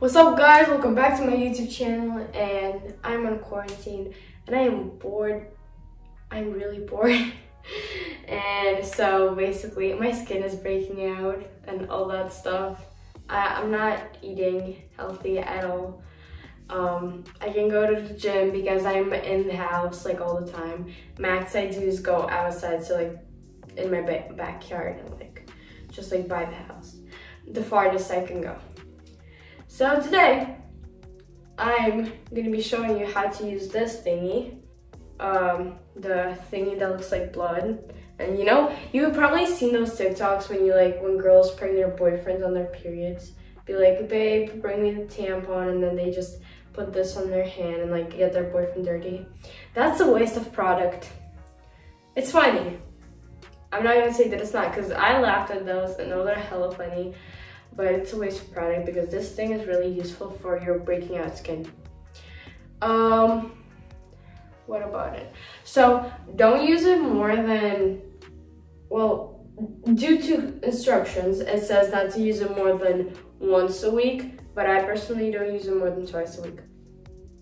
What's up guys? Welcome back to my YouTube channel and I'm on quarantine and I am bored. I'm really bored. and so basically my skin is breaking out and all that stuff. I, am not eating healthy at all. Um, I can go to the gym because I'm in the house like all the time. Max I do is go outside, so like in my ba backyard and like just like by the house. The farthest I can go. So today, I'm gonna be showing you how to use this thingy. Um, the thingy that looks like blood. And you know, you've probably seen those TikToks when you like, when girls bring their boyfriends on their periods. Be like, babe, bring me the tampon, and then they just put this on their hand and like get their boyfriend dirty. That's a waste of product. It's funny. I'm not gonna say that it's not, because I laughed at those and those are hella funny but it's a waste of product because this thing is really useful for your breaking out skin. Um, what about it? So don't use it more than, well, due to instructions, it says not to use it more than once a week, but I personally don't use it more than twice a week.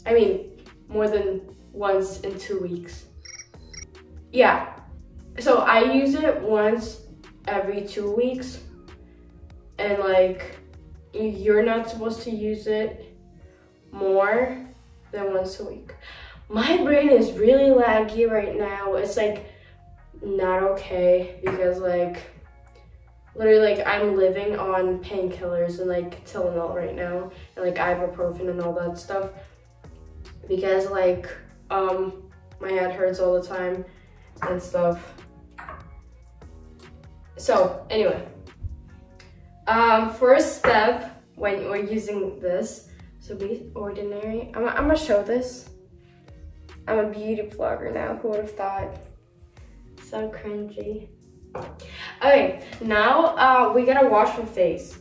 I mean, more than once in two weeks. Yeah, so I use it once every two weeks and like you're not supposed to use it more than once a week. My brain is really laggy right now. It's like not okay because like literally like I'm living on painkillers and like Tylenol right now and like ibuprofen and all that stuff because like um my head hurts all the time and stuff. So anyway, um, first step when we're using this, so The Ordinary. I'm, I'm gonna show this. I'm a beauty vlogger now, who would have thought? So cringy. Okay, now uh, we gotta wash my face.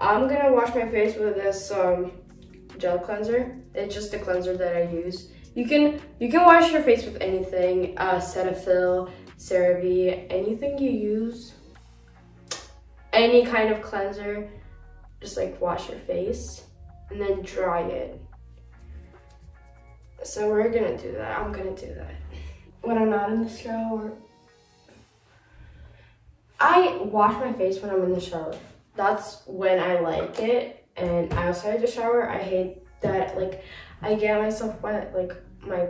I'm gonna wash my face with this um, gel cleanser. It's just a cleanser that I use. You can you can wash your face with anything, uh, Cetaphil, CeraVe, anything you use any kind of cleanser, just like wash your face and then dry it. So we're gonna do that. I'm gonna do that. When I'm not in the shower, I wash my face when I'm in the shower. That's when I like it. And outside the shower, I hate that like I get myself wet, like my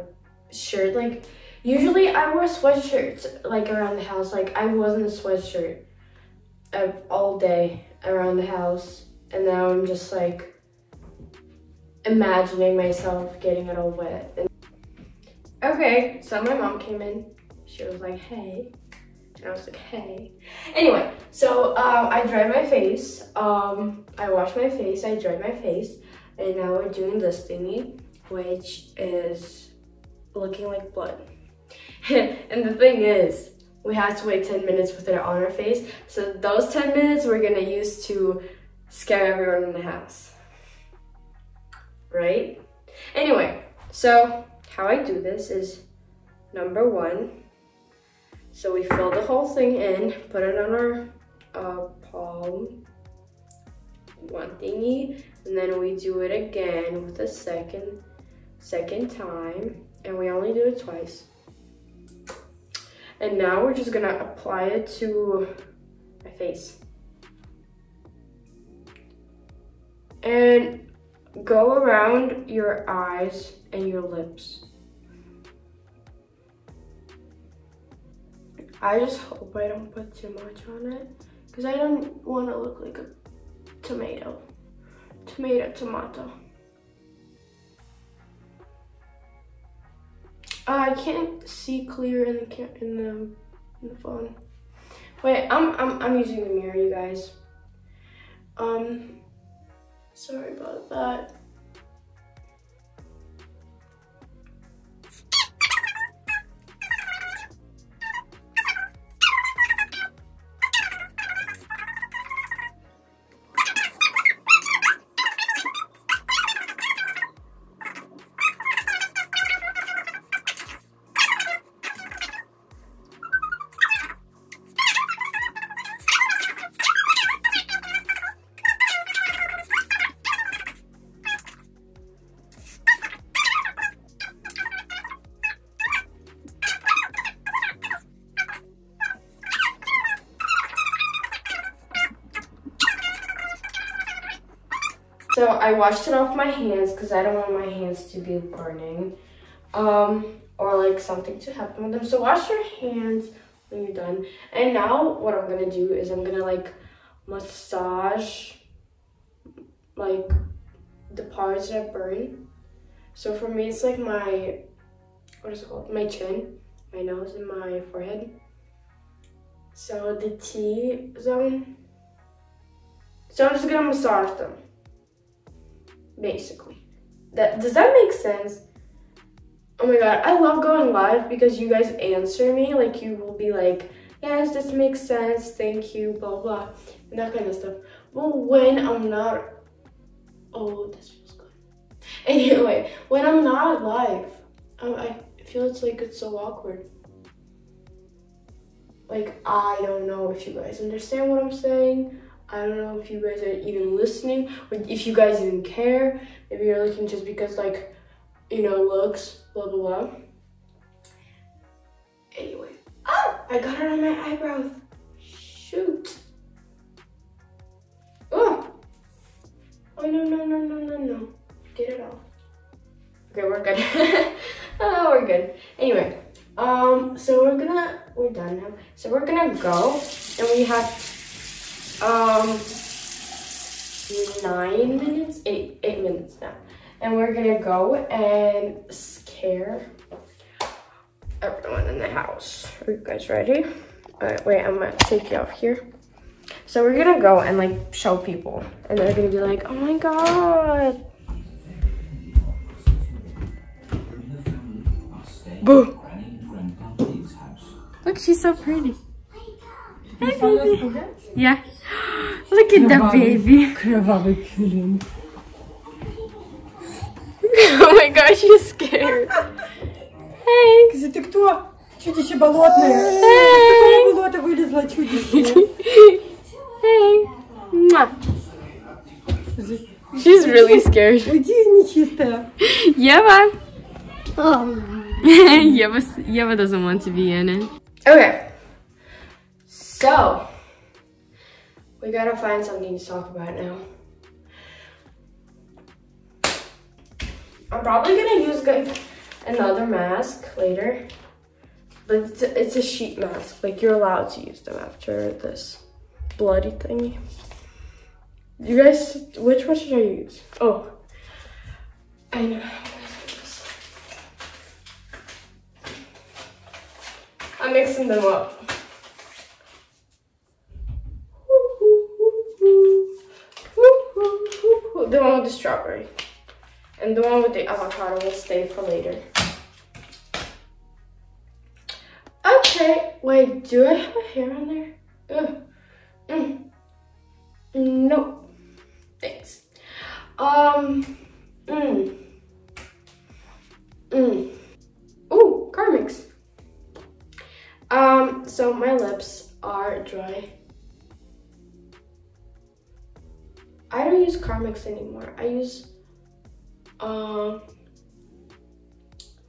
shirt. Like usually I wear sweatshirts like around the house. Like I wasn't a sweatshirt all day around the house and now I'm just like imagining myself getting it all wet. And okay, so my mom came in. She was like, hey. And I was like, hey. Anyway, so um, I dried my face. Um, I washed my face, I dried my face. And now we're doing this thingy, which is looking like blood. and the thing is, we have to wait 10 minutes with it on our face. So those 10 minutes we're gonna use to scare everyone in the house. Right? Anyway, so how I do this is number one. So we fill the whole thing in, put it on our uh, palm, one thingy, and then we do it again with a second, second time, and we only do it twice. And now we're just gonna apply it to my face. And go around your eyes and your lips. I just hope I don't put too much on it because I don't want to look like a tomato. Tomato, tomato. I can't see clear in the in the in the phone. Wait, I'm I'm I'm using the mirror, you guys. Um, sorry about that. So I washed it off my hands because I don't want my hands to be burning. Um, or like something to happen with them. So wash your hands when you're done. And now what I'm gonna do is I'm gonna like massage like the parts that burn. So for me, it's like my, what is it called? My chin, my nose, and my forehead. So the T zone. So I'm just gonna massage them, basically. That Does that make sense? Oh my god, I love going live because you guys answer me. Like you will be like, yes, this makes sense, thank you, blah, blah, and that kind of stuff. But when I'm not, oh, this feels good. Anyway, when I'm not live, I, I feel it's like it's so awkward. Like, I don't know if you guys understand what I'm saying. I don't know if you guys are even listening or if you guys even care. Maybe you're looking just because like, you know, looks, blah, blah, blah. Anyway. Oh, I got it on my eyebrows. Shoot. Oh. Oh, no, no, no, no, no, no. Get it off. Okay, we're good. oh, we're good. Anyway, um, so we're gonna, we're done now. So we're gonna go and we have, um, nine minutes, eight, eight minutes now. And we're gonna go and scare everyone in the house. Are you guys ready? All right, wait, I'm gonna take you off here. So we're gonna go and like show people and they're gonna be like, oh my God. Boo. Look, she's so pretty. Hey, baby. Yeah. Look at the baby. Krwawy klin. oh my gosh, she's scared. Hey. Кстати, ты кто? Чудище болотное. Hey. Из какого болота вылезла чудище? Hey. Mwah. She's really scared. Уйди, нечистая. Yeva. Yeva, Yeva doesn't want to be in it. Okay. So, we gotta find something to talk about now. I'm probably gonna use like another mask later, but it's a, it's a sheet mask. Like you're allowed to use them after this bloody thingy. You guys, which one should I use? Oh, I know. I'm mixing them up. The one with the strawberry. And the one with the avocado will stay for later. Okay, wait, do I have a hair on there? Ugh. Mm. No. Thanks. Um. Mm. Mm. Ooh, Carmex. Um, so my lips are dry. I don't use Carmex anymore. I use um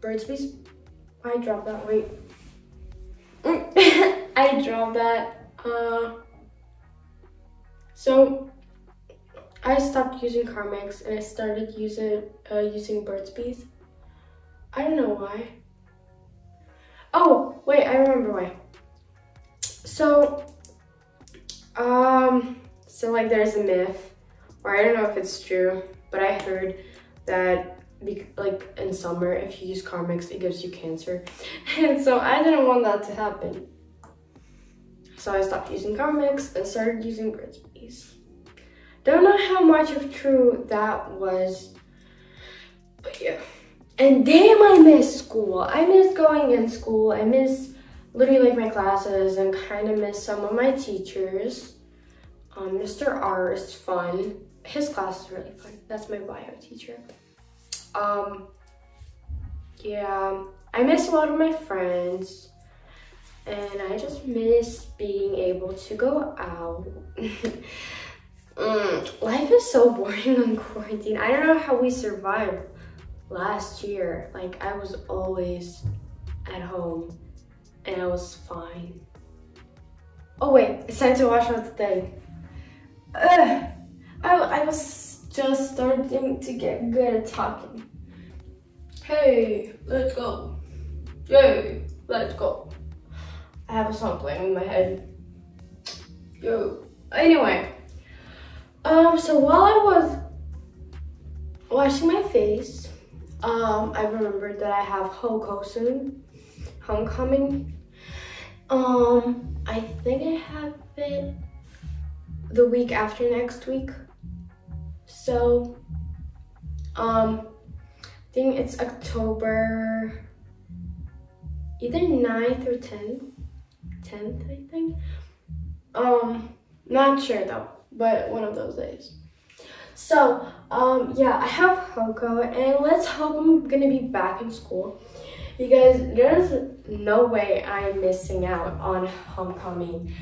Burt's Bees. I dropped that. Wait. I dropped that. Uh so I stopped using Carmex and I started using uh, using. I don't know why. Oh, wait, I remember why. So, um, so like there's a myth, or I don't know if it's true, but I heard that like in summer, if you use Carmex, it gives you cancer. And so I didn't want that to happen. So I stopped using Carmex and started using Burt's. Don't know how much of true that was, but yeah. And damn, I miss school. I miss going in school. I miss literally like my classes and kind of miss some of my teachers. Um, Mr. R is fun. His class is really fun. That's my bio teacher. Um, yeah, I miss a lot of my friends. And I just miss being able to go out. mm, life is so boring on quarantine. I don't know how we survived last year, like I was always at home and I was fine. Oh wait, it's time to wash out the thing. Ugh. I, I was just starting to get good at talking. Hey, let's go. Yay, let's go. I have a song playing in my head. Yo. Anyway, um, so while I was washing my face, um, I remembered that I have HoCo soon, homecoming. Um, I think I have it the week after next week. So, um, I think it's October either 9th or 10th. 10th, I think. Um, not sure though, but one of those days. So, um, yeah, I have HoCo, and let's hope I'm gonna be back in school because there's no way I'm missing out on homecoming.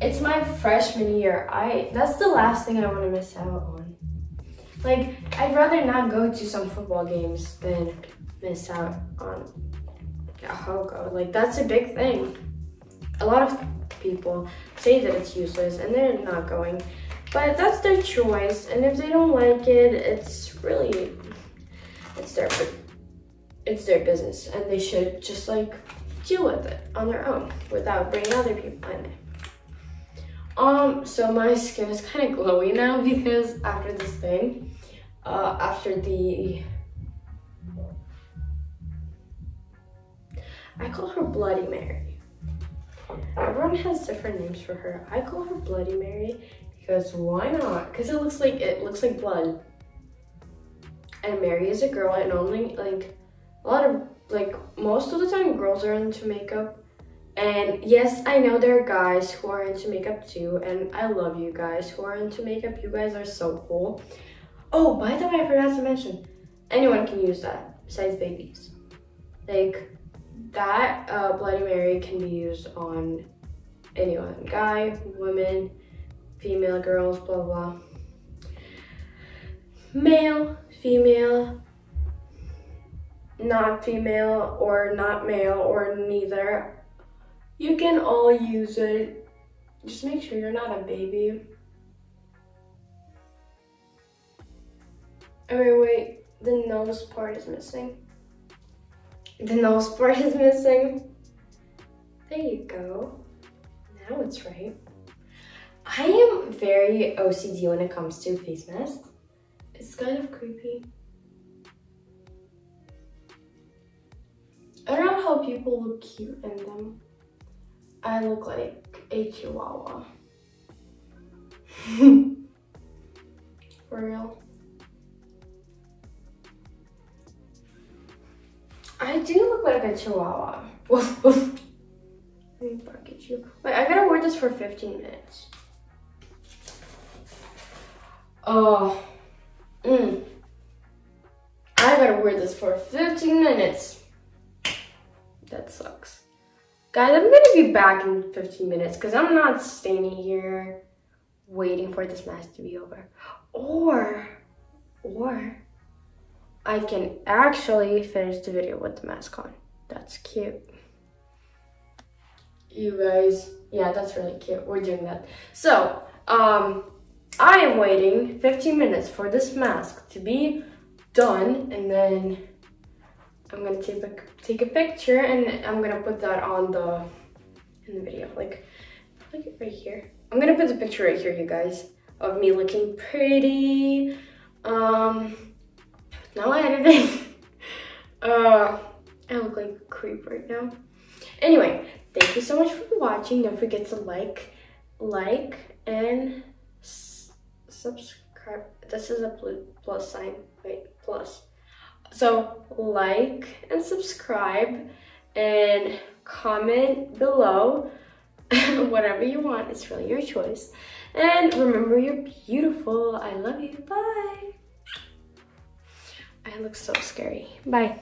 It's my freshman year. I that's the last thing I want to miss out on. Like, I'd rather not go to some football games than miss out on a HoCo. Like, that's a big thing. A lot of people say that it's useless and they're not going. But that's their choice, and if they don't like it, it's really, it's their, it's their business, and they should just like deal with it on their own without bringing other people in. Um, so my skin is kind of glowy now because after this thing, uh, after the, I call her Bloody Mary. Everyone has different names for her. I call her Bloody Mary because why not? Because it looks like it looks like blood. And Mary is a girl, and only like a lot of like most of the time girls are into makeup. And yes, I know there are guys who are into makeup too, and I love you guys who are into makeup. You guys are so cool. Oh, by the way, I forgot to mention, anyone can use that besides babies. Like that uh, Bloody Mary can be used on anyone, guy, woman, female, girls, blah, blah. Male, female, not female, or not male, or neither. You can all use it. Just make sure you're not a baby. Oh, wait, wait. The nose part is missing. The nose part is missing. There you go. Now it's right. I am very OCD when it comes to face masks. It's kind of creepy. I don't know how people look cute in them. I look like a chihuahua. For real. I do look like a chihuahua. Let me bark at you. Wait, I gotta wear this for 15 minutes. Oh, mm. I gotta wear this for 15 minutes. That sucks. Guys, I'm gonna be back in 15 minutes because I'm not staying here waiting for this mask to be over. Or, or, I can actually finish the video with the mask on. That's cute. You guys, yeah, that's really cute. We're doing that. So, um, I am waiting 15 minutes for this mask to be done and then I'm gonna take a, take a picture and I'm gonna put that on the in the video like like right here I'm gonna put the picture right here you guys of me looking pretty um no editing uh I look like a creep right now anyway thank you so much for watching don't forget to like like and subscribe. This is a plus sign. Wait, plus. So like and subscribe and comment below whatever you want. It's really your choice. And remember, you're beautiful. I love you. Bye. I look so scary. Bye.